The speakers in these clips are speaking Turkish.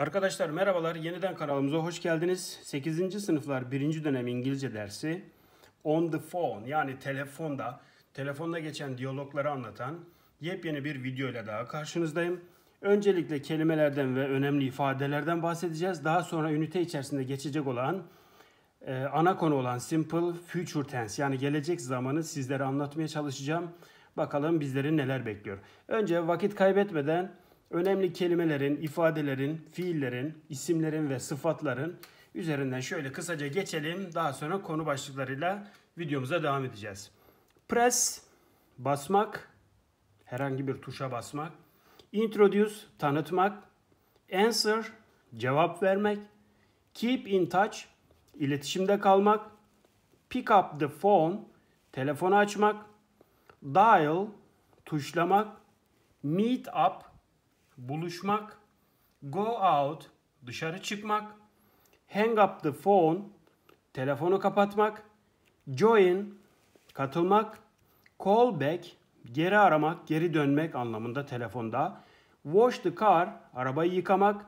Arkadaşlar merhabalar. Yeniden kanalımıza hoş geldiniz. 8. sınıflar 1. dönem İngilizce dersi On the Phone yani telefonda, telefonda geçen diyalogları anlatan yepyeni bir video ile daha karşınızdayım. Öncelikle kelimelerden ve önemli ifadelerden bahsedeceğiz. Daha sonra ünite içerisinde geçecek olan e, ana konu olan Simple Future Tense yani gelecek zamanı sizlere anlatmaya çalışacağım. Bakalım bizleri neler bekliyor. Önce vakit kaybetmeden önemli kelimelerin, ifadelerin, fiillerin, isimlerin ve sıfatların üzerinden şöyle kısaca geçelim. Daha sonra konu başlıklarıyla videomuza devam edeceğiz. Press, basmak, herhangi bir tuşa basmak. Introduce, tanıtmak. Answer, cevap vermek. Keep in touch, iletişimde kalmak. Pick up the phone, telefonu açmak. Dial, tuşlamak. Meet up, buluşmak, go out, dışarı çıkmak, hang up the phone, telefonu kapatmak, join, katılmak, call back, geri aramak, geri dönmek anlamında telefonda, wash the car, arabayı yıkamak,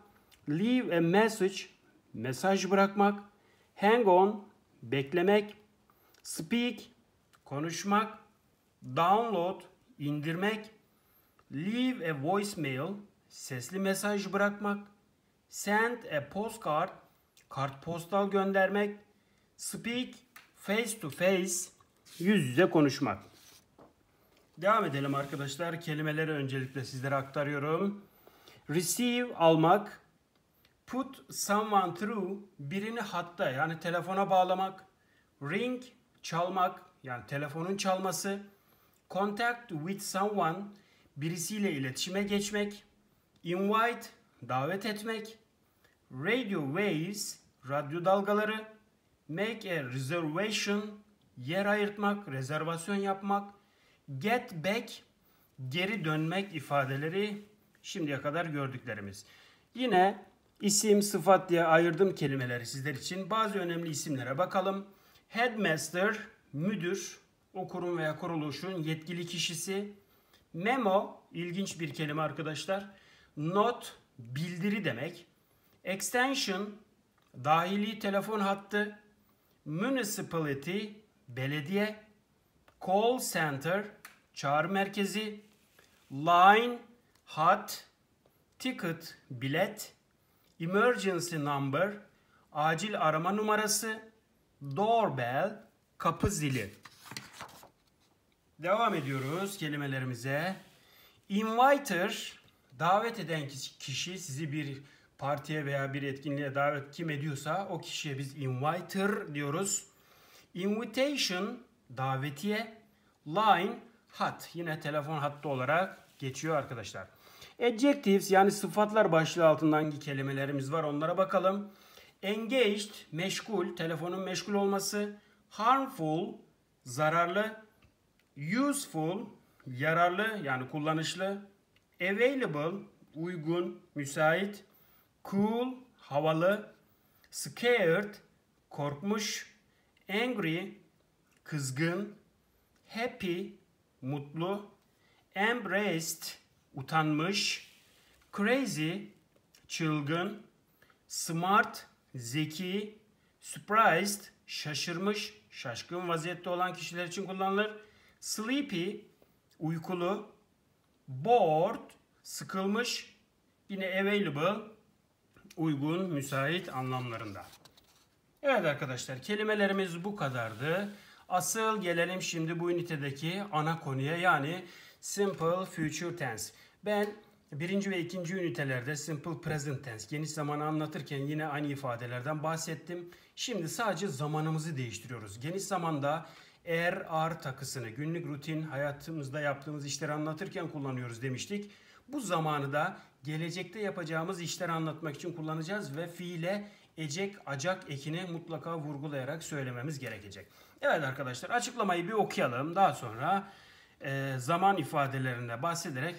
leave a message, mesaj bırakmak, hang on, beklemek, speak, konuşmak, download, indirmek, leave a voicemail, sesli mesaj bırakmak, send a postcard, kartpostal göndermek, speak face to face, yüz yüze konuşmak. Devam edelim arkadaşlar. Kelimeleri öncelikle sizlere aktarıyorum. Receive almak, put someone through birini hatta yani telefona bağlamak, ring çalmak yani telefonun çalması, contact with someone birisiyle iletişime geçmek, invite davet etmek, radio waves radyo dalgaları, make a reservation yer ayırtmak, rezervasyon yapmak, get back geri dönmek ifadeleri şimdiye kadar gördüklerimiz. Yine isim, sıfat diye ayırdım kelimeleri sizler için. Bazı önemli isimlere bakalım. Headmaster, müdür, o kurum veya kuruluşun yetkili kişisi. Memo, ilginç bir kelime arkadaşlar. Not, bildiri demek. Extension, dahili telefon hattı. Municipality, belediye. Call center, çağrı merkezi. Line, hat. Ticket, bilet. Emergency number, acil arama numarası. Doorbell, kapı zili. Devam ediyoruz kelimelerimize. Inviter, davet eden kişi sizi bir partiye veya bir etkinliğe davet kim ediyorsa o kişiye biz inviter diyoruz. Invitation, davetiye. Line, hat. Yine telefon hattı olarak geçiyor arkadaşlar. Adjectives yani sıfatlar başlığı altında hangi kelimelerimiz var onlara bakalım. Engaged, meşgul, telefonun meşgul olması. Harmful, zararlı. Useful, yararlı yani kullanışlı. Available, uygun, müsait. Cool, havalı. Scared, korkmuş. Angry, kızgın. Happy, mutlu. Embraced, utanmış. Crazy, çılgın. Smart, zeki. Surprised, şaşırmış, şaşkın vaziyette olan kişiler için kullanılır. Sleepy, uykulu. Bored, sıkılmış. Yine available, uygun, müsait anlamlarında. Evet arkadaşlar kelimelerimiz bu kadardı. Asıl gelelim şimdi bu ünitedeki ana konuya yani Simple Future Tense. Ben birinci ve ikinci ünitelerde Simple Present Tense geniş zamanı anlatırken yine aynı ifadelerden bahsettim. Şimdi sadece zamanımızı değiştiriyoruz. Geniş zamanda er, ar takısını günlük rutin hayatımızda yaptığımız işleri anlatırken kullanıyoruz demiştik. Bu zamanı da gelecekte yapacağımız işleri anlatmak için kullanacağız ve fiile ecek, acak ekini mutlaka vurgulayarak söylememiz gerekecek. Evet arkadaşlar açıklamayı bir okuyalım. Daha sonra e, zaman ifadelerine bahsederek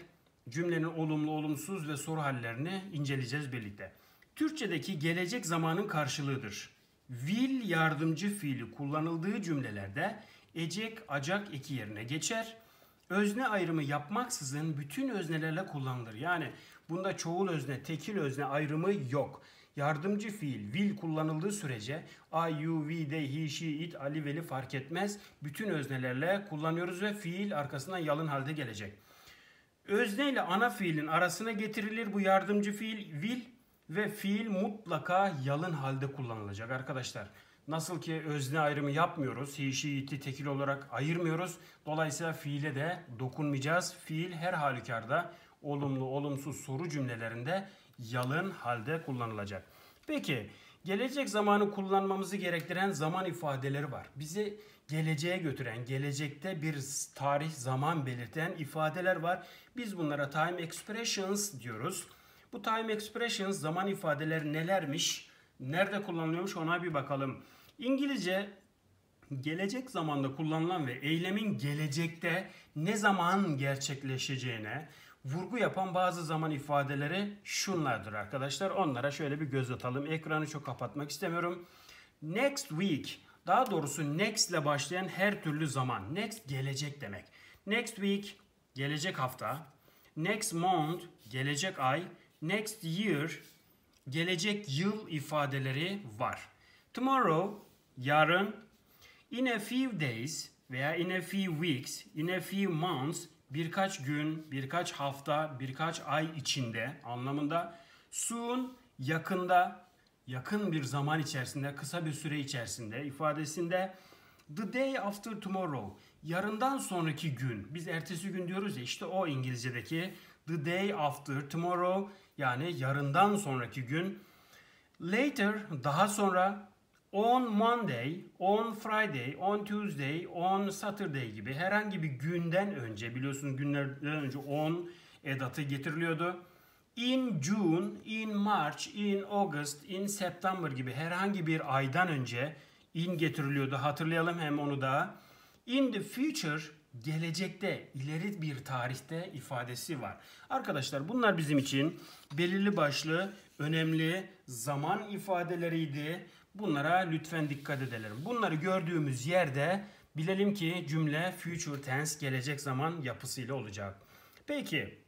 cümlenin olumlu, olumsuz ve soru hallerini inceleyeceğiz birlikte. Türkçedeki gelecek zamanın karşılığıdır. Will yardımcı fiili kullanıldığı cümlelerde ecek, acak eki yerine geçer özne ayrımı yapmaksızın bütün öznelerle kullanılır. Yani Bunda çoğul özne, tekil özne ayrımı yok. Yardımcı fiil will kullanıldığı sürece I, you, we, they, he, she, it, Ali, veli fark etmez. Bütün öznelerle kullanıyoruz ve fiil arkasından yalın halde gelecek. Özne ile ana fiilin arasına getirilir bu yardımcı fiil will ve fiil mutlaka yalın halde kullanılacak arkadaşlar. Nasıl ki özne ayrımı yapmıyoruz. She, it'i tekil olarak ayırmıyoruz. Dolayısıyla fiile de dokunmayacağız. Fiil her halükarda olumlu, olumsuz soru cümlelerinde yalın halde kullanılacak. Peki gelecek zamanı kullanmamızı gerektiren zaman ifadeleri var. Bizi geleceğe götüren, gelecekte bir tarih, zaman belirten ifadeler var. Biz bunlara time expressions diyoruz. Bu time expressions zaman ifadeleri nelermiş? Nerede kullanılıyormuş ona bir bakalım. İngilizce gelecek zamanda kullanılan ve eylemin gelecekte ne zaman gerçekleşeceğine vurgu yapan bazı zaman ifadeleri şunlardır arkadaşlar. Onlara şöyle bir göz atalım. Ekranı çok kapatmak istemiyorum. Next week daha doğrusu next ile başlayan her türlü zaman. Next gelecek demek. Next week gelecek hafta. Next month gelecek ay. Next year gelecek yıl ifadeleri var. Tomorrow yarın in a few days veya in a few weeks, in a few months birkaç gün, birkaç hafta, birkaç ay içinde anlamında soon yakında, yakın bir zaman içerisinde, kısa bir süre içerisinde ifadesinde the day after tomorrow yarından sonraki gün biz ertesi gün diyoruz ya işte o İngilizce'deki the day after tomorrow yani yarından sonraki gün later daha sonra on Monday, on Friday, on Tuesday, on Saturday gibi herhangi bir günden önce biliyorsunuz günlerden önce on edatı getiriliyordu. In June, in March, in August, in September gibi herhangi bir aydan önce in getiriliyordu. Hatırlayalım hem onu da. In the future gelecekte, ileri bir tarihte ifadesi var. Arkadaşlar bunlar bizim için belirli başlı önemli zaman ifadeleriydi. Bunlara lütfen dikkat edelim. Bunları gördüğümüz yerde bilelim ki cümle future tense gelecek zaman yapısıyla olacak. Peki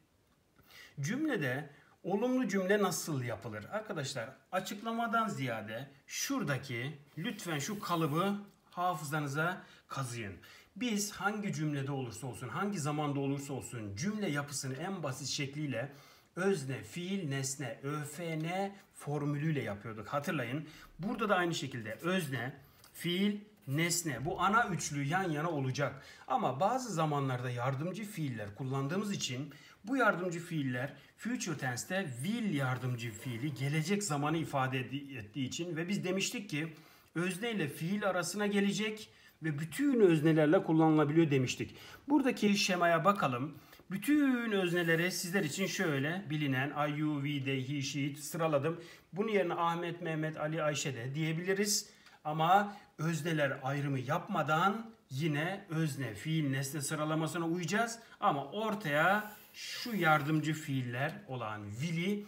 cümlede olumlu cümle nasıl yapılır? Arkadaşlar açıklamadan ziyade şuradaki lütfen şu kalıbı hafızanıza kazıyın. Biz hangi cümlede olursa olsun, hangi zamanda olursa olsun cümle yapısını en basit şekliyle özne, fiil, nesne, öfn formülüyle yapıyorduk. Hatırlayın. Burada da aynı şekilde özne, fiil, nesne bu ana üçlü yan yana olacak. Ama bazı zamanlarda yardımcı fiiller kullandığımız için bu yardımcı fiiller future tense'te will yardımcı fiili gelecek zamanı ifade ettiği için ve biz demiştik ki özne ile fiil arasına gelecek ve bütün öznelerle kullanılabiliyor demiştik. Buradaki şemaya bakalım. Bütün özneleri sizler için şöyle bilinen I, you, we, they, he, sıraladım. Bunun yerine Ahmet, Mehmet, Ali, Ayşe de diyebiliriz. Ama özneler ayrımı yapmadan yine özne, fiil, nesne sıralamasına uyacağız. Ama ortaya şu yardımcı fiiller olan will'i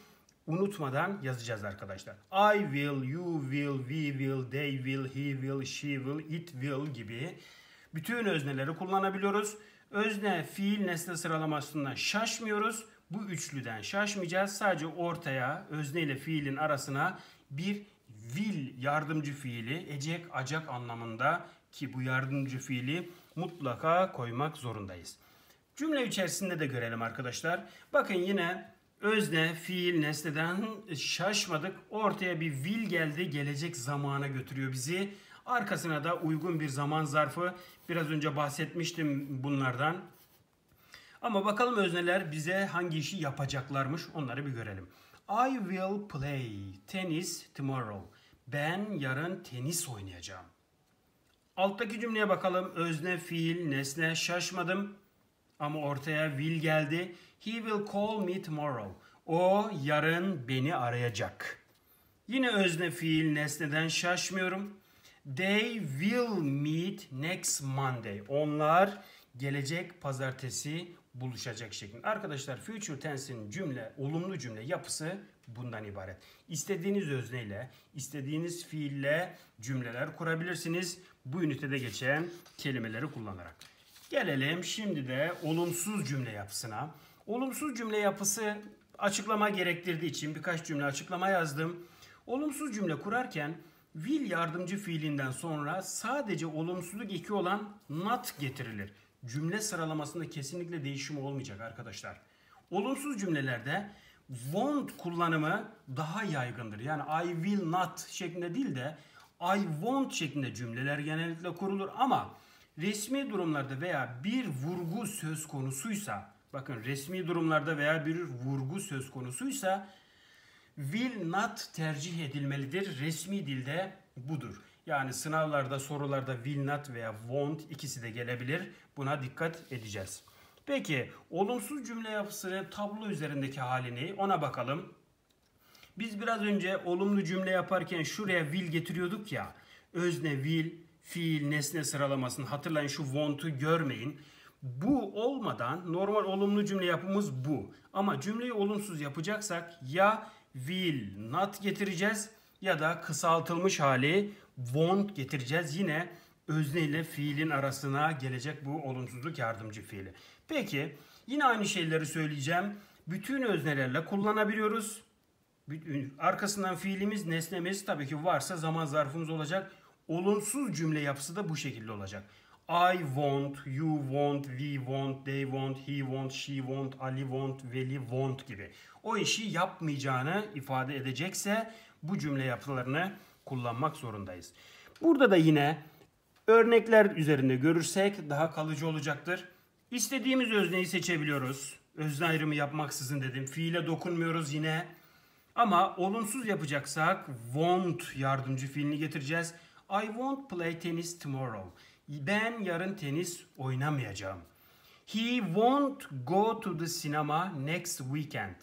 unutmadan yazacağız arkadaşlar. I will, you will, we will, they will, he will, she will, it will gibi bütün özneleri kullanabiliyoruz. Özne, fiil, nesne sıralamasından şaşmıyoruz. Bu üçlüden şaşmayacağız. Sadece ortaya özne ile fiilin arasına bir will yardımcı fiili ecek acak anlamında ki bu yardımcı fiili mutlaka koymak zorundayız. Cümle içerisinde de görelim arkadaşlar. Bakın yine özne, fiil, nesneden şaşmadık. Ortaya bir will geldi. Gelecek zamana götürüyor bizi. Arkasına da uygun bir zaman zarfı. Biraz önce bahsetmiştim bunlardan. Ama bakalım özneler bize hangi işi yapacaklarmış onları bir görelim. I will play tennis tomorrow. Ben yarın tenis oynayacağım. Alttaki cümleye bakalım. Özne, fiil, nesne şaşmadım. Ama ortaya will geldi. He will call me tomorrow. O yarın beni arayacak. Yine özne fiil nesneden şaşmıyorum. They will meet next Monday. Onlar gelecek pazartesi buluşacak şeklinde. Arkadaşlar future tense'in cümle, olumlu cümle yapısı bundan ibaret. İstediğiniz özneyle, istediğiniz fiille cümleler kurabilirsiniz. Bu ünitede geçen kelimeleri kullanarak. Gelelim şimdi de olumsuz cümle yapısına. Olumsuz cümle yapısı açıklama gerektirdiği için birkaç cümle açıklama yazdım. Olumsuz cümle kurarken will yardımcı fiilinden sonra sadece olumsuzluk eki olan not getirilir. Cümle sıralamasında kesinlikle değişim olmayacak arkadaşlar. Olumsuz cümlelerde won't kullanımı daha yaygındır. Yani I will not şeklinde değil de I won't şeklinde cümleler genellikle kurulur ama resmi durumlarda veya bir vurgu söz konusuysa bakın resmi durumlarda veya bir vurgu söz konusuysa will not tercih edilmelidir. Resmi dilde budur. Yani sınavlarda, sorularda will not veya won't ikisi de gelebilir. Buna dikkat edeceğiz. Peki olumsuz cümle yapısının tablo üzerindeki halini ona bakalım. Biz biraz önce olumlu cümle yaparken şuraya will getiriyorduk ya. Özne will, fiil, nesne sıralamasını hatırlayın şu want'u görmeyin. Bu olmadan normal olumlu cümle yapımız bu. Ama cümleyi olumsuz yapacaksak ya will not getireceğiz ya da kısaltılmış hali won't getireceğiz. Yine özne ile fiilin arasına gelecek bu olumsuzluk yardımcı fiili. Peki yine aynı şeyleri söyleyeceğim. Bütün öznelerle kullanabiliyoruz. Arkasından fiilimiz, nesnemiz tabii ki varsa zaman zarfımız olacak. Olumsuz cümle yapısı da bu şekilde olacak. I want, you want, we want, they want, he want, she want, Ali want, Veli want gibi. O işi yapmayacağını ifade edecekse bu cümle yapılarını kullanmak zorundayız. Burada da yine örnekler üzerinde görürsek daha kalıcı olacaktır. İstediğimiz özneyi seçebiliyoruz. Özne ayrımı yapmaksızın dedim. Fiile dokunmuyoruz yine. Ama olumsuz yapacaksak want yardımcı fiilini getireceğiz. I won't play tennis tomorrow. Ben yarın tenis oynamayacağım. He won't go to the cinema next weekend.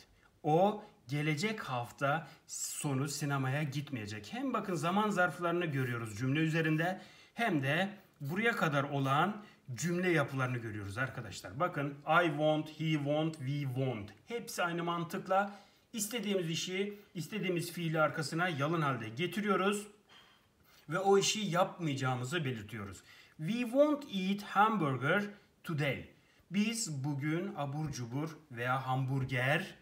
O gelecek hafta sonu sinemaya gitmeyecek. Hem bakın zaman zarflarını görüyoruz cümle üzerinde hem de buraya kadar olan cümle yapılarını görüyoruz arkadaşlar. Bakın I want, he want, we want. Hepsi aynı mantıkla istediğimiz işi, istediğimiz fiili arkasına yalın halde getiriyoruz ve o işi yapmayacağımızı belirtiyoruz. We won't eat hamburger today. Biz bugün abur cubur veya hamburger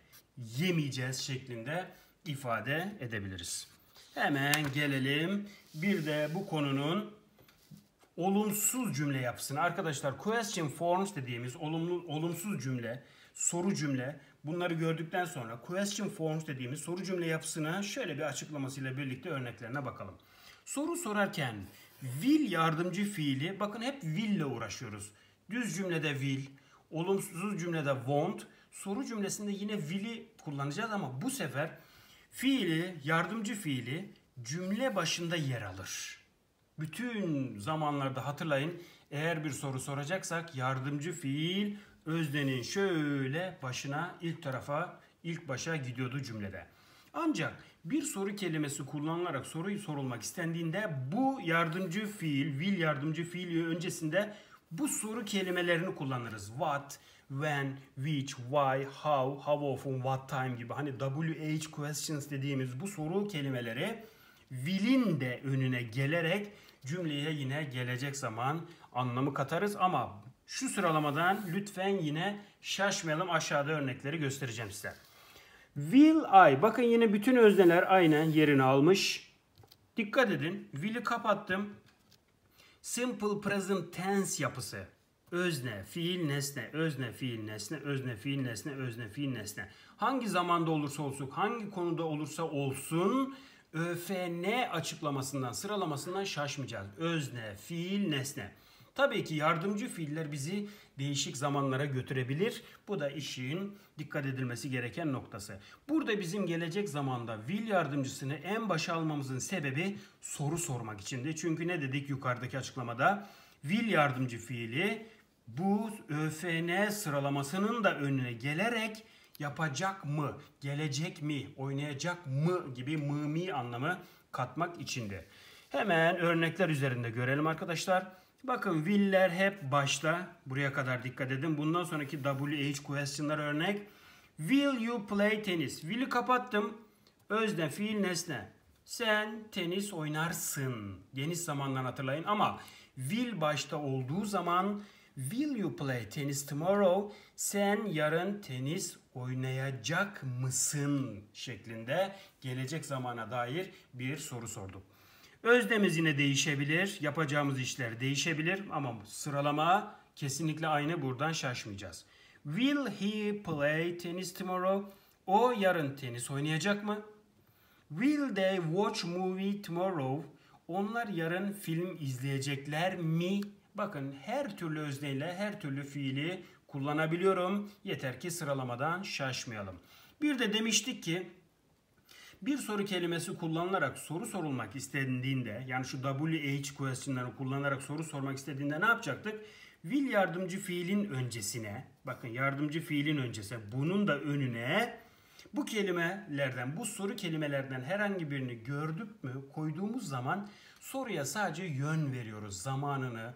yemeyeceğiz şeklinde ifade edebiliriz. Hemen gelelim bir de bu konunun olumsuz cümle yapısına. Arkadaşlar question forms dediğimiz olumlu olumsuz cümle, soru cümle bunları gördükten sonra question forms dediğimiz soru cümle yapısına şöyle bir açıklamasıyla birlikte örneklerine bakalım. Soru sorarken will yardımcı fiili bakın hep will ile uğraşıyoruz. Düz cümlede will, olumsuz cümlede won't, soru cümlesinde yine will'i kullanacağız ama bu sefer fiili, yardımcı fiili cümle başında yer alır. Bütün zamanlarda hatırlayın eğer bir soru soracaksak yardımcı fiil öznenin şöyle başına ilk tarafa ilk başa gidiyordu cümlede. Ancak bir soru kelimesi kullanılarak soruyu sorulmak istendiğinde bu yardımcı fiil, will yardımcı fiil öncesinde bu soru kelimelerini kullanırız. What, when, which, why, how, how often, what time gibi hani WH questions dediğimiz bu soru kelimeleri will'in de önüne gelerek cümleye yine gelecek zaman anlamı katarız ama şu sıralamadan lütfen yine şaşmayalım aşağıda örnekleri göstereceğim size. Will I. Bakın yine bütün özneler aynen yerini almış. Dikkat edin. Will'i kapattım. Simple present tense yapısı. Özne, fiil, nesne, özne, fiil, nesne, özne, fiil, nesne, özne, fiil, nesne. Hangi zamanda olursa olsun, hangi konuda olursa olsun ÖFN açıklamasından, sıralamasından şaşmayacağız. Özne, fiil, nesne. Tabii ki yardımcı fiiller bizi değişik zamanlara götürebilir. Bu da işin dikkat edilmesi gereken noktası. Burada bizim gelecek zamanda will yardımcısını en başa almamızın sebebi soru sormak içindi. Çünkü ne dedik yukarıdaki açıklamada? Will yardımcı fiili bu ÖFN sıralamasının da önüne gelerek yapacak mı, gelecek mi, oynayacak mı gibi mı anlamı katmak içindi. Hemen örnekler üzerinde görelim arkadaşlar. Bakın will'ler hep başta. Buraya kadar dikkat edin. Bundan sonraki WH question'lar örnek. Will you play tennis? Will'i kapattım. Özne, fiil, nesne. Sen tenis oynarsın. Geniş zamandan hatırlayın ama will başta olduğu zaman Will you play tennis tomorrow? Sen yarın tenis oynayacak mısın? şeklinde gelecek zamana dair bir soru sorduk. Özdemiz yine değişebilir. Yapacağımız işler değişebilir ama sıralama kesinlikle aynı. Buradan şaşmayacağız. Will he play tennis tomorrow? O yarın tenis oynayacak mı? Will they watch movie tomorrow? Onlar yarın film izleyecekler mi? Bakın her türlü özneyle her türlü fiili kullanabiliyorum. Yeter ki sıralamadan şaşmayalım. Bir de demiştik ki bir soru kelimesi kullanılarak soru sorulmak istendiğinde yani şu WH question'ları kullanarak soru sormak istediğinde ne yapacaktık? Will yardımcı fiilin öncesine bakın yardımcı fiilin öncesine bunun da önüne bu kelimelerden bu soru kelimelerden herhangi birini gördük mü koyduğumuz zaman soruya sadece yön veriyoruz. Zamanını,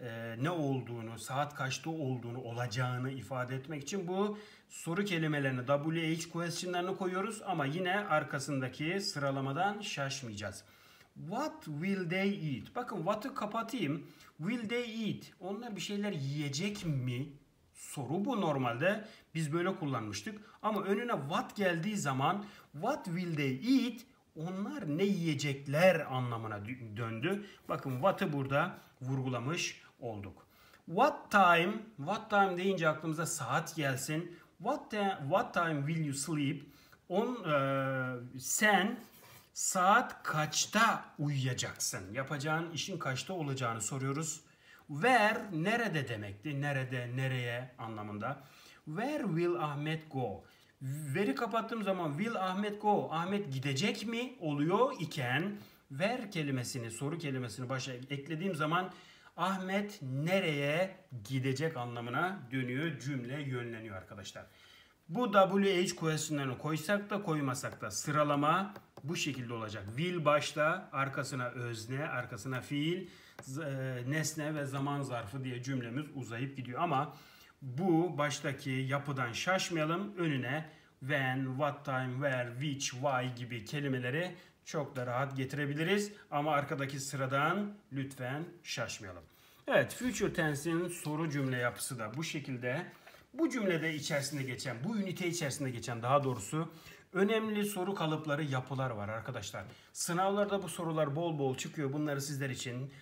e, ne olduğunu, saat kaçta olduğunu, olacağını ifade etmek için bu soru kelimelerini WH question'larını koyuyoruz ama yine arkasındaki sıralamadan şaşmayacağız. What will they eat? Bakın what'ı kapatayım. Will they eat? Onlar bir şeyler yiyecek mi? Soru bu normalde. Biz böyle kullanmıştık. Ama önüne what geldiği zaman what will they eat? Onlar ne yiyecekler anlamına döndü. Bakın what'ı burada vurgulamış olduk. What time? What time deyince aklımıza saat gelsin. What, the, what time will you sleep? On, e, sen saat kaçta uyuyacaksın? Yapacağın işin kaçta olacağını soruyoruz. Where nerede demekti? Nerede, nereye anlamında. Where will Ahmet go? Veri kapattığım zaman will Ahmet go? Ahmet gidecek mi oluyor iken where kelimesini, soru kelimesini başa eklediğim zaman Ahmet nereye gidecek anlamına dönüyor cümle yönleniyor arkadaşlar. Bu WH question'larını koysak da koymasak da sıralama bu şekilde olacak. Will başta, arkasına özne, arkasına fiil, e, nesne ve zaman zarfı diye cümlemiz uzayıp gidiyor. Ama bu baştaki yapıdan şaşmayalım. Önüne when, what time, where, which, why gibi kelimeleri çok da rahat getirebiliriz. Ama arkadaki sıradan lütfen şaşmayalım. Evet, future tense'in soru cümle yapısı da bu şekilde. Bu cümlede içerisinde geçen, bu ünite içerisinde geçen daha doğrusu önemli soru kalıpları, yapılar var arkadaşlar. Sınavlarda bu sorular bol bol çıkıyor. Bunları sizler için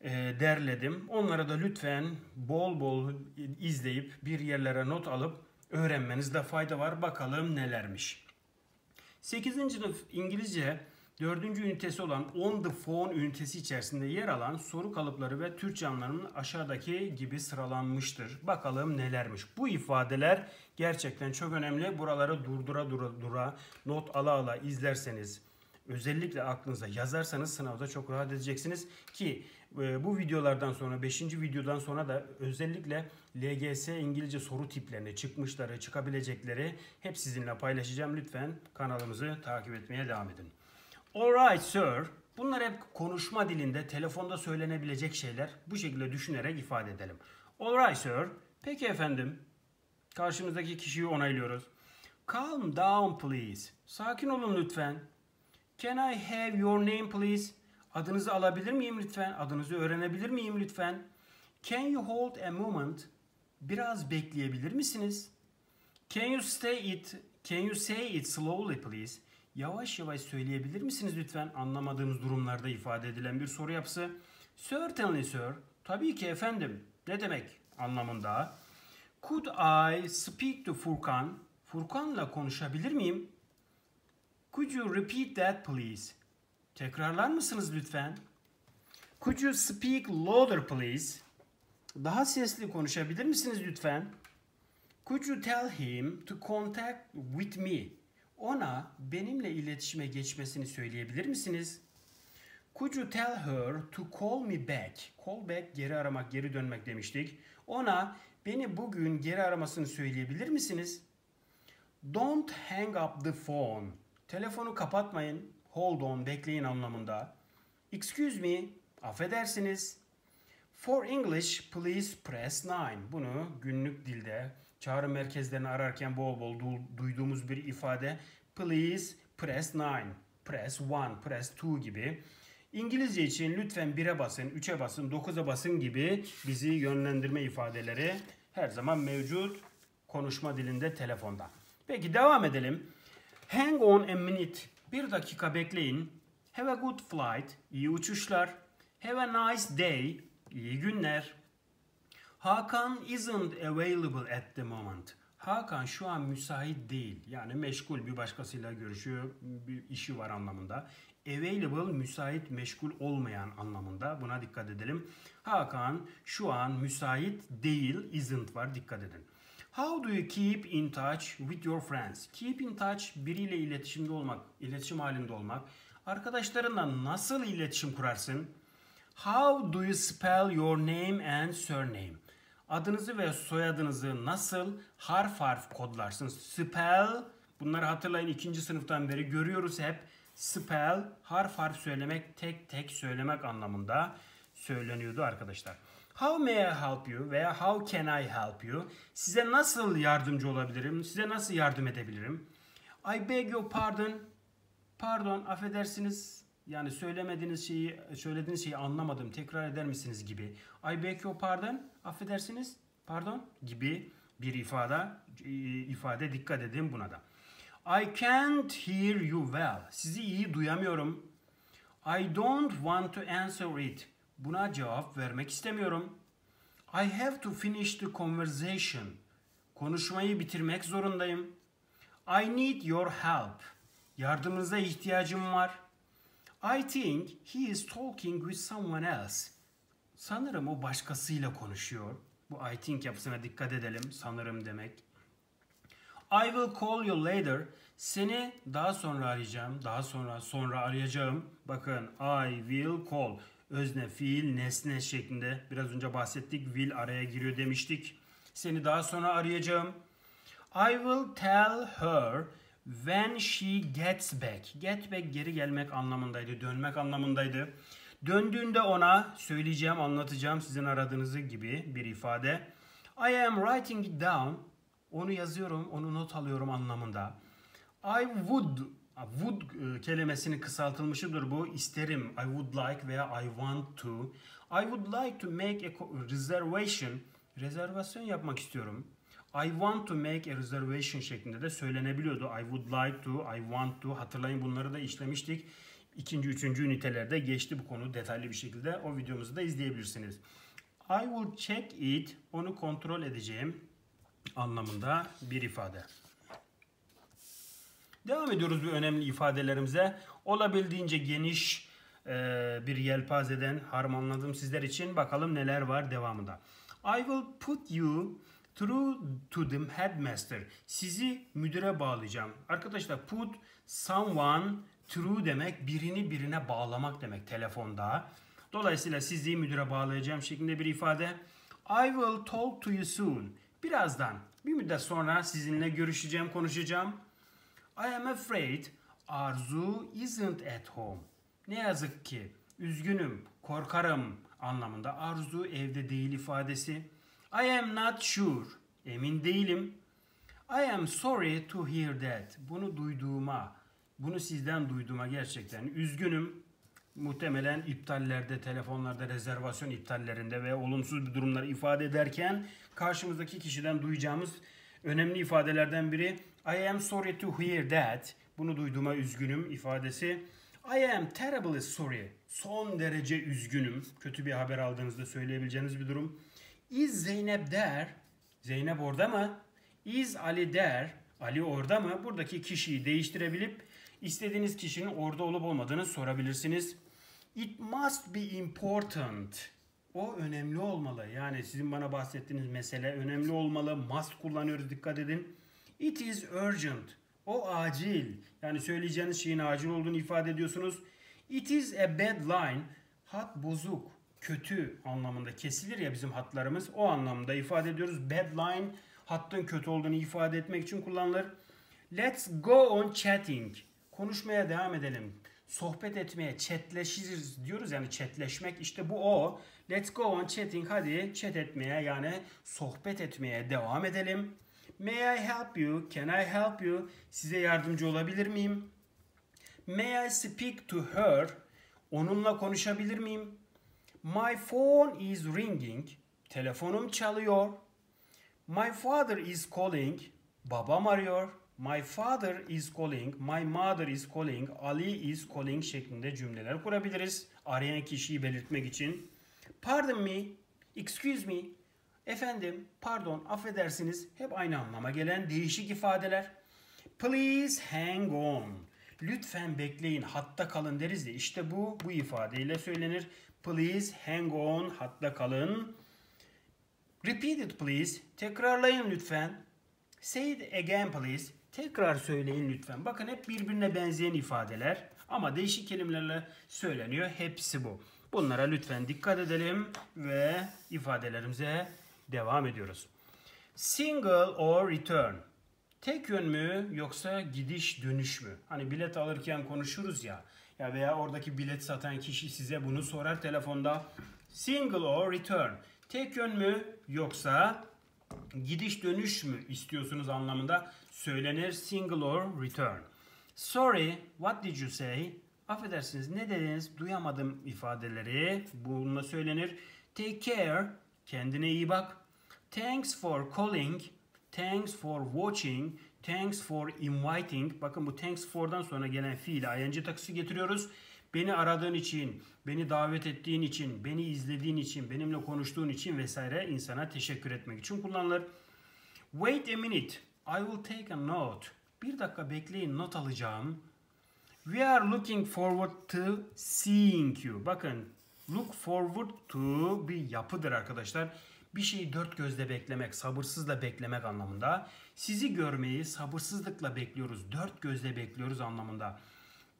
e, derledim. Onlara da lütfen bol bol izleyip bir yerlere not alıp öğrenmenizde fayda var. Bakalım nelermiş. 8. sınıf İngilizce 4. ünitesi olan On the Phone ünitesi içerisinde yer alan soru kalıpları ve Türkçe anlamının aşağıdaki gibi sıralanmıştır. Bakalım nelermiş. Bu ifadeler gerçekten çok önemli. Buraları durdura dura dura not ala ala izlerseniz özellikle aklınıza yazarsanız sınavda çok rahat edeceksiniz ki bu videolardan sonra 5. videodan sonra da özellikle LGS İngilizce soru tiplerini çıkmışları çıkabilecekleri hep sizinle paylaşacağım. Lütfen kanalımızı takip etmeye devam edin. Alright sir. Bunlar hep konuşma dilinde telefonda söylenebilecek şeyler. Bu şekilde düşünerek ifade edelim. Alright sir. Peki efendim. Karşımızdaki kişiyi onaylıyoruz. Calm down please. Sakin olun lütfen. Can I have your name please? Adınızı alabilir miyim lütfen? Adınızı öğrenebilir miyim lütfen? Can you hold a moment? Biraz bekleyebilir misiniz? Can you stay it? Can you say it slowly please? Yavaş yavaş söyleyebilir misiniz lütfen? Anlamadığımız durumlarda ifade edilen bir soru yapısı. Certainly sir. Tabii ki efendim. Ne demek anlamında? Could I speak to Furkan? Furkan'la konuşabilir miyim? Could you repeat that please? Tekrarlar mısınız lütfen? Could you speak louder please? Daha sesli konuşabilir misiniz lütfen? Could you tell him to contact with me? Ona benimle iletişime geçmesini söyleyebilir misiniz? Could you tell her to call me back? Call back geri aramak, geri dönmek demiştik. Ona beni bugün geri aramasını söyleyebilir misiniz? Don't hang up the phone. Telefonu kapatmayın. Hold on, bekleyin anlamında. Excuse me, affedersiniz. For English, please press 9. Bunu günlük dilde çağrı merkezlerini ararken bol bol du- duyduğumuz bir ifade. Please press 9, press 1, press 2 gibi. İngilizce için lütfen 1'e basın, 3'e basın, 9'a basın gibi bizi yönlendirme ifadeleri her zaman mevcut konuşma dilinde telefonda. Peki devam edelim. Hang on a minute. Bir dakika bekleyin. Have a good flight. İyi uçuşlar. Have a nice day. İyi günler. Hakan isn't available at the moment. Hakan şu an müsait değil. Yani meşgul bir başkasıyla görüşüyor. Bir işi var anlamında. Available müsait meşgul olmayan anlamında. Buna dikkat edelim. Hakan şu an müsait değil. Isn't var. Dikkat edin. How do you keep in touch with your friends? Keep in touch biriyle iletişimde olmak, iletişim halinde olmak. Arkadaşlarınla nasıl iletişim kurarsın? How do you spell your name and surname? Adınızı ve soyadınızı nasıl harf harf kodlarsın? Spell, bunları hatırlayın ikinci sınıftan beri görüyoruz hep. Spell, harf harf söylemek, tek tek söylemek anlamında söyleniyordu arkadaşlar. How may I help you veya how can I help you? Size nasıl yardımcı olabilirim? Size nasıl yardım edebilirim? I beg your pardon. Pardon, affedersiniz. Yani söylemediğiniz şeyi, söylediğiniz şeyi anlamadım. Tekrar eder misiniz gibi. I beg your pardon. Affedersiniz. Pardon gibi bir ifade ifade dikkat edin buna da. I can't hear you well. Sizi iyi duyamıyorum. I don't want to answer it. Buna cevap vermek istemiyorum. I have to finish the conversation. Konuşmayı bitirmek zorundayım. I need your help. Yardımınıza ihtiyacım var. I think he is talking with someone else. Sanırım o başkasıyla konuşuyor. Bu I think yapısına dikkat edelim. Sanırım demek. I will call you later. Seni daha sonra arayacağım. Daha sonra sonra arayacağım. Bakın I will call. Özne, fiil, nesne şeklinde. Biraz önce bahsettik. Will araya giriyor demiştik. Seni daha sonra arayacağım. I will tell her when she gets back. Get back geri gelmek anlamındaydı. Dönmek anlamındaydı. Döndüğünde ona söyleyeceğim, anlatacağım sizin aradığınızı gibi bir ifade. I am writing it down. Onu yazıyorum, onu not alıyorum anlamında. I would would e, kelimesinin kısaltılmışıdır bu. İsterim, I would like veya I want to. I would like to make a reservation. Rezervasyon yapmak istiyorum. I want to make a reservation şeklinde de söylenebiliyordu. I would like to, I want to. Hatırlayın bunları da işlemiştik. İkinci, üçüncü ünitelerde geçti bu konu detaylı bir şekilde. O videomuzu da izleyebilirsiniz. I will check it. Onu kontrol edeceğim anlamında bir ifade. Devam ediyoruz bu önemli ifadelerimize. Olabildiğince geniş e, bir yelpazeden harmanladım sizler için. Bakalım neler var devamında. I will put you through to the headmaster. Sizi müdüre bağlayacağım. Arkadaşlar put someone through demek birini birine bağlamak demek telefonda. Dolayısıyla sizi müdüre bağlayacağım şeklinde bir ifade. I will talk to you soon. Birazdan, bir müddet sonra sizinle görüşeceğim, konuşacağım. I am afraid Arzu isn't at home. Ne yazık ki üzgünüm, korkarım anlamında Arzu evde değil ifadesi. I am not sure. Emin değilim. I am sorry to hear that. Bunu duyduğuma, bunu sizden duyduğuma gerçekten üzgünüm. Muhtemelen iptallerde, telefonlarda, rezervasyon iptallerinde ve olumsuz bir durumları ifade ederken karşımızdaki kişiden duyacağımız önemli ifadelerden biri I am sorry to hear that. Bunu duyduğuma üzgünüm ifadesi. I am terribly sorry. Son derece üzgünüm. Kötü bir haber aldığınızda söyleyebileceğiniz bir durum. Is Zeynep there? Zeynep orada mı? Is Ali there? Ali orada mı? Buradaki kişiyi değiştirebilip istediğiniz kişinin orada olup olmadığını sorabilirsiniz. It must be important. O önemli olmalı. Yani sizin bana bahsettiğiniz mesele önemli olmalı. Must kullanıyoruz dikkat edin. It is urgent. O acil. Yani söyleyeceğiniz şeyin acil olduğunu ifade ediyorsunuz. It is a bad line. Hat bozuk, kötü anlamında kesilir ya bizim hatlarımız. O anlamda ifade ediyoruz. Bad line hattın kötü olduğunu ifade etmek için kullanılır. Let's go on chatting. Konuşmaya devam edelim. Sohbet etmeye, chatleşiriz diyoruz yani chatleşmek işte bu o. Let's go on chatting. Hadi chat etmeye yani sohbet etmeye devam edelim. May I help you? Can I help you? Size yardımcı olabilir miyim? May I speak to her? Onunla konuşabilir miyim? My phone is ringing. Telefonum çalıyor. My father is calling. Babam arıyor. My father is calling. My mother is calling. Ali is calling şeklinde cümleler kurabiliriz. Arayan kişiyi belirtmek için. Pardon me. Excuse me. Efendim, pardon, affedersiniz. Hep aynı anlama gelen değişik ifadeler. Please hang on. Lütfen bekleyin, hatta kalın deriz ya. İşte bu, bu ifadeyle söylenir. Please hang on, hatta kalın. Repeat it please. Tekrarlayın lütfen. Say it again please. Tekrar söyleyin lütfen. Bakın hep birbirine benzeyen ifadeler ama değişik kelimelerle söyleniyor. Hepsi bu. Bunlara lütfen dikkat edelim ve ifadelerimize devam ediyoruz. Single or return. Tek yön mü yoksa gidiş dönüş mü? Hani bilet alırken konuşuruz ya. Ya veya oradaki bilet satan kişi size bunu sorar telefonda. Single or return. Tek yön mü yoksa gidiş dönüş mü istiyorsunuz anlamında söylenir single or return. Sorry, what did you say? Affedersiniz ne dediniz? Duyamadım ifadeleri. Bununla söylenir. Take care, kendine iyi bak. Thanks for calling, thanks for watching, thanks for inviting. Bakın bu thanks for'dan sonra gelen fiil ing takısı getiriyoruz. Beni aradığın için, beni davet ettiğin için, beni izlediğin için, benimle konuştuğun için vesaire insana teşekkür etmek için kullanılır. Wait a minute. I will take a note. Bir dakika bekleyin not alacağım. We are looking forward to seeing you. Bakın look forward to bir yapıdır arkadaşlar. Bir şeyi dört gözle beklemek, sabırsızla beklemek anlamında. Sizi görmeyi sabırsızlıkla bekliyoruz, dört gözle bekliyoruz anlamında.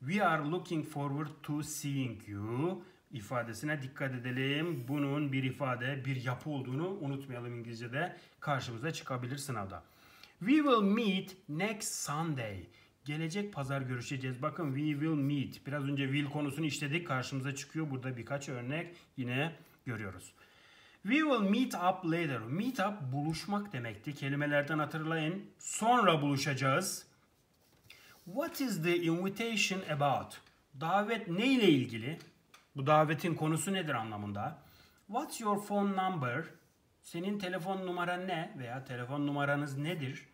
We are looking forward to seeing you ifadesine dikkat edelim. Bunun bir ifade, bir yapı olduğunu unutmayalım İngilizce'de. Karşımıza çıkabilir sınavda. We will meet next Sunday. Gelecek pazar görüşeceğiz. Bakın we will meet. Biraz önce will konusunu işledik. Karşımıza çıkıyor. Burada birkaç örnek yine görüyoruz. We will meet up later. Meet up buluşmak demekti. Kelimelerden hatırlayın. Sonra buluşacağız. What is the invitation about? Davet ne ile ilgili? Bu davetin konusu nedir anlamında? What's your phone number? Senin telefon numaran ne veya telefon numaranız nedir?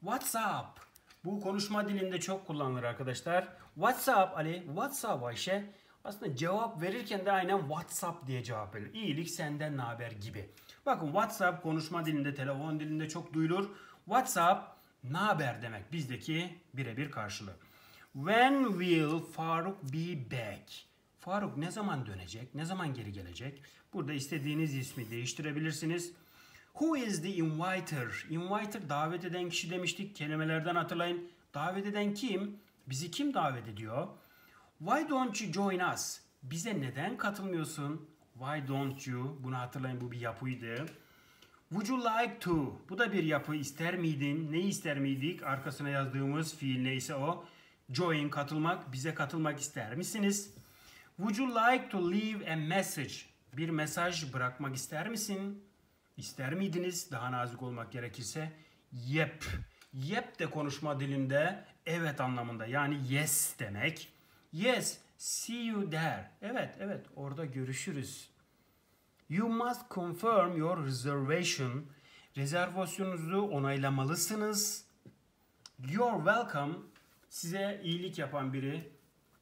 WhatsApp. Bu konuşma dilinde çok kullanılır arkadaşlar. WhatsApp Ali, WhatsApp Ayşe. Aslında cevap verirken de aynen WhatsApp diye cevap verir. İyilik senden ne haber gibi. Bakın WhatsApp konuşma dilinde, telefon dilinde çok duyulur. WhatsApp ne haber demek bizdeki birebir karşılığı. When will Faruk be back? Faruk ne zaman dönecek? Ne zaman geri gelecek? Burada istediğiniz ismi değiştirebilirsiniz. Who is the inviter? Inviter davet eden kişi demiştik. Kelimelerden hatırlayın. Davet eden kim? Bizi kim davet ediyor? Why don't you join us? Bize neden katılmıyorsun? Why don't you? Bunu hatırlayın bu bir yapıydı. Would you like to? Bu da bir yapı. İster miydin? Ne ister miydik? Arkasına yazdığımız fiil neyse o. Join katılmak. Bize katılmak ister misiniz? Would you like to leave a message? Bir mesaj bırakmak ister misin? İster miydiniz? Daha nazik olmak gerekirse. Yep. Yep de konuşma dilinde evet anlamında. Yani yes demek. Yes, see you there. Evet, evet orada görüşürüz. You must confirm your reservation. Rezervasyonunuzu onaylamalısınız. You're welcome. Size iyilik yapan biri,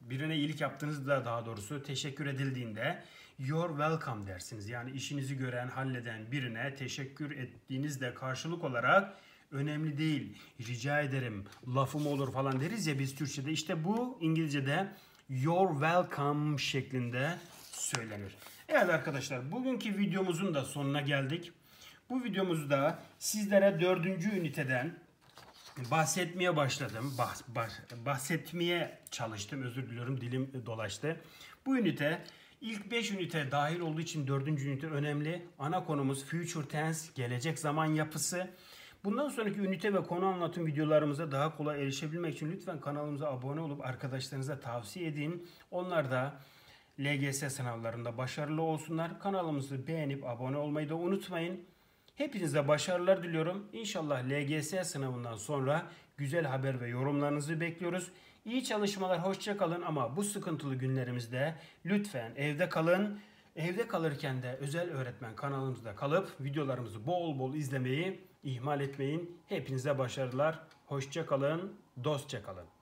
birine iyilik yaptığınızda daha doğrusu teşekkür edildiğinde you're welcome dersiniz. Yani işinizi gören, halleden birine teşekkür ettiğinizde karşılık olarak önemli değil, rica ederim, lafım olur falan deriz ya biz Türkçe'de. İşte bu İngilizce'de you're welcome şeklinde söylenir. Evet arkadaşlar bugünkü videomuzun da sonuna geldik. Bu videomuzda sizlere dördüncü üniteden bahsetmeye başladım. Bah, bah, bahsetmeye çalıştım. Özür diliyorum dilim dolaştı. Bu ünite ilk 5 ünite dahil olduğu için dördüncü ünite önemli. Ana konumuz future tense, gelecek zaman yapısı. Bundan sonraki ünite ve konu anlatım videolarımıza daha kolay erişebilmek için lütfen kanalımıza abone olup arkadaşlarınıza tavsiye edin. Onlar da LGS sınavlarında başarılı olsunlar. Kanalımızı beğenip abone olmayı da unutmayın. Hepinize başarılar diliyorum. İnşallah LGS sınavından sonra güzel haber ve yorumlarınızı bekliyoruz. İyi çalışmalar, hoşça kalın ama bu sıkıntılı günlerimizde lütfen evde kalın. Evde kalırken de özel öğretmen kanalımızda kalıp videolarımızı bol bol izlemeyi ihmal etmeyin. Hepinize başarılar. Hoşça kalın, dostça kalın.